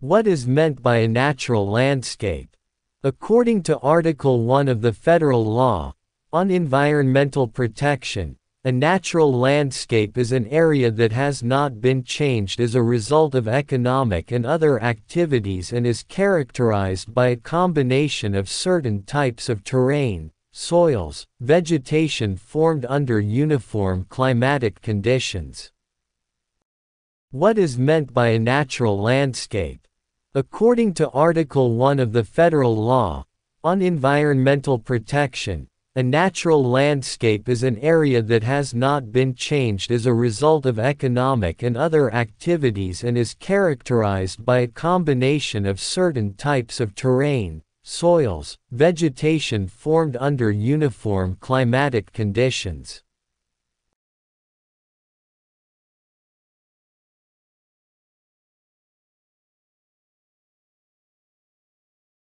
What is meant by a natural landscape? According to Article 1 of the Federal Law on Environmental Protection, a natural landscape is an area that has not been changed as a result of economic and other activities and is characterized by a combination of certain types of terrain, soils, vegetation formed under uniform climatic conditions. What is meant by a natural landscape? According to Article 1 of the Federal Law on Environmental Protection, a natural landscape is an area that has not been changed as a result of economic and other activities and is characterized by a combination of certain types of terrain, soils, vegetation formed under uniform climatic conditions.